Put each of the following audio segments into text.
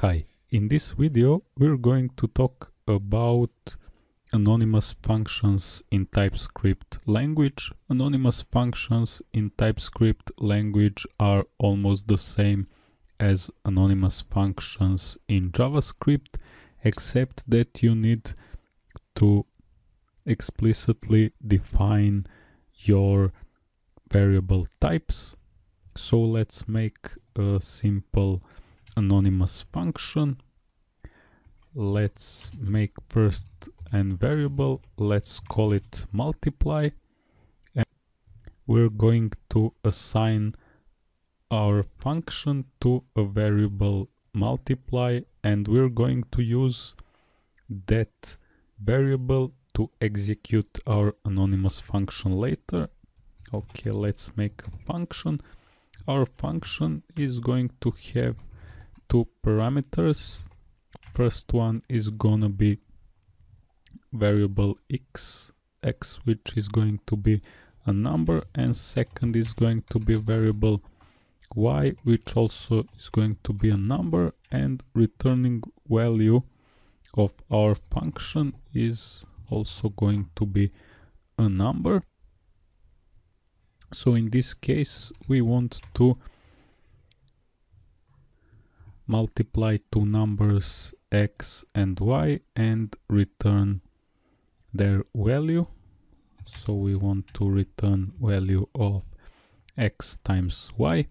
Hi, in this video we're going to talk about anonymous functions in TypeScript language. Anonymous functions in TypeScript language are almost the same as anonymous functions in JavaScript except that you need to explicitly define your variable types. So let's make a simple anonymous function. Let's make first an variable. Let's call it multiply. And we're going to assign our function to a variable multiply and we're going to use that variable to execute our anonymous function later. Okay, let's make a function. Our function is going to have two parameters. First one is gonna be variable x, x which is going to be a number and second is going to be variable y which also is going to be a number and returning value of our function is also going to be a number. So in this case we want to multiply two numbers x and y and return their value. So we want to return value of x times y.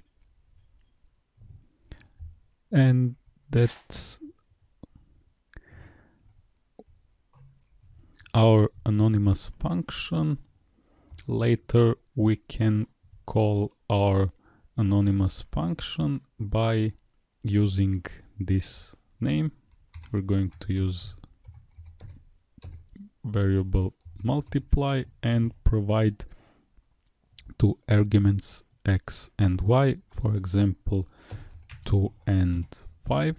And that's our anonymous function. Later we can call our anonymous function by using this name we're going to use variable multiply and provide two arguments x and y for example 2 and 5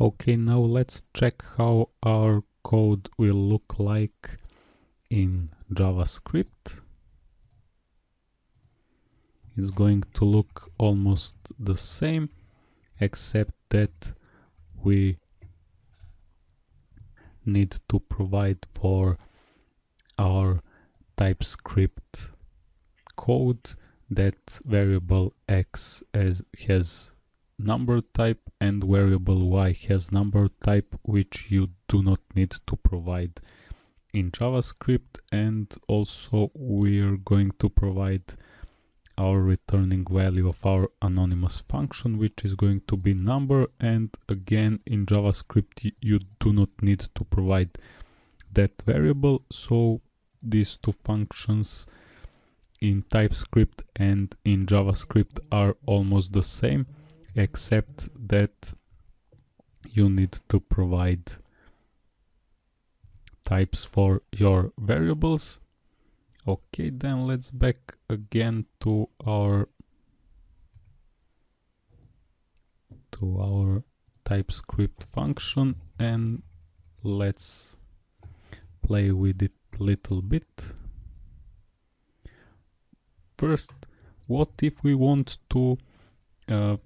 okay now let's check how our code will look like in javascript is going to look almost the same except that we need to provide for our TypeScript code. That variable x as has number type and variable y has number type which you do not need to provide in JavaScript. And also we're going to provide our returning value of our anonymous function which is going to be number and again in javascript you do not need to provide that variable. So these two functions in typescript and in javascript are almost the same except that you need to provide types for your variables okay then let's back again to our to our typescript function and let's play with it a little bit. First what if we want to uh,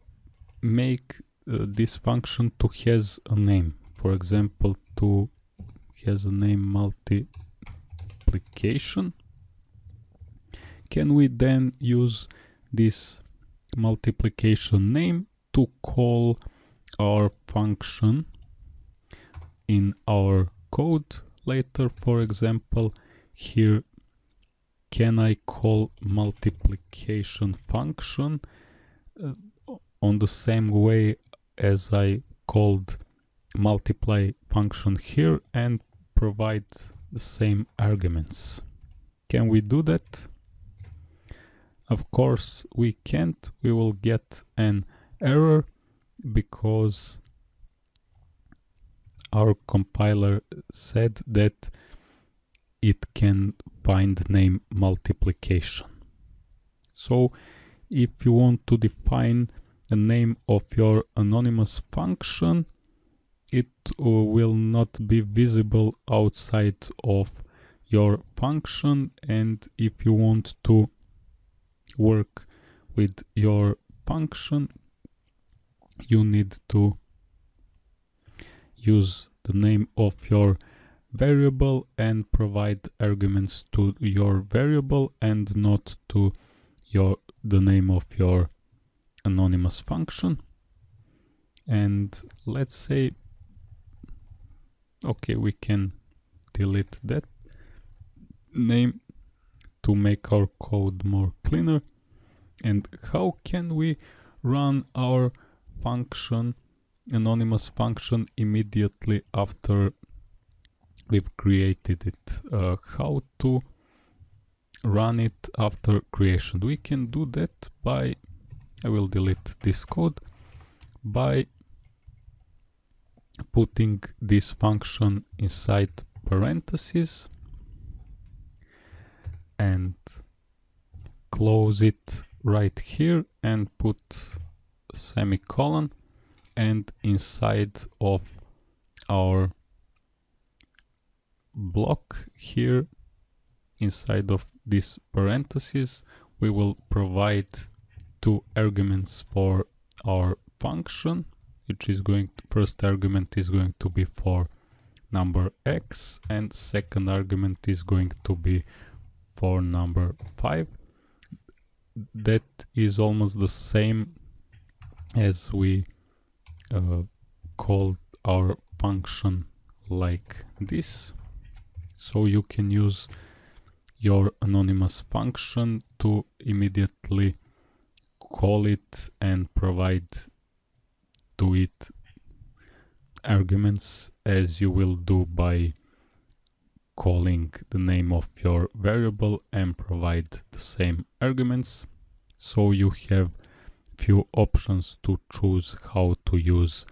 make uh, this function to has a name? For example to has a name multiplication can we then use this multiplication name to call our function in our code later for example here can I call multiplication function uh, on the same way as I called multiply function here and provide the same arguments. Can we do that? Of course we can't, we will get an error because our compiler said that it can find name multiplication. So if you want to define the name of your anonymous function, it uh, will not be visible outside of your function and if you want to work with your function you need to use the name of your variable and provide arguments to your variable and not to your the name of your anonymous function. And let's say okay we can delete that name to make our code more cleaner? And how can we run our function anonymous function immediately after we've created it? Uh, how to run it after creation? We can do that by I will delete this code by putting this function inside parentheses and close it right here and put semicolon and inside of our block here inside of this parentheses we will provide two arguments for our function which is going to, first argument is going to be for number x and second argument is going to be for number 5 that is almost the same as we uh, call our function like this. So you can use your anonymous function to immediately call it and provide to it arguments as you will do by calling the name of your variable and provide the same arguments. So you have few options to choose how to use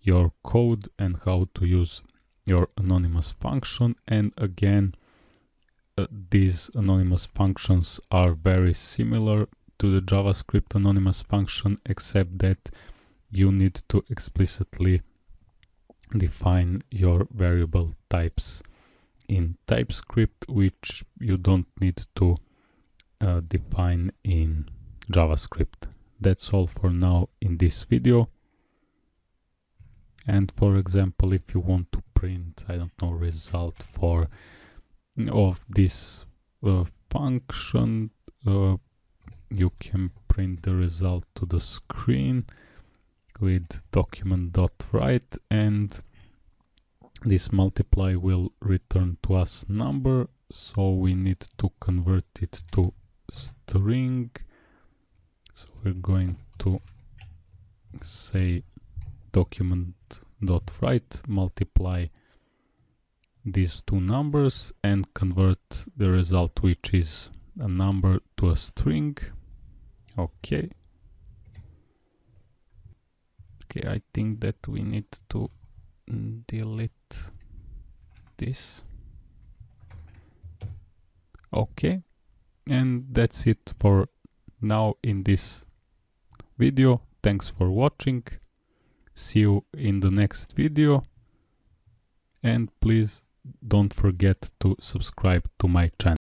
your code and how to use your anonymous function. And again uh, these anonymous functions are very similar to the javascript anonymous function except that you need to explicitly define your variable types in TypeScript, which you don't need to uh, define in JavaScript. That's all for now in this video. And for example, if you want to print, I don't know, result for of this uh, function, uh, you can print the result to the screen with document.write and this multiply will return to us number so we need to convert it to string. So we're going to say document.write multiply these two numbers and convert the result which is a number to a string. Okay. Okay I think that we need to delete this. Okay and that's it for now in this video. Thanks for watching. See you in the next video. And please don't forget to subscribe to my channel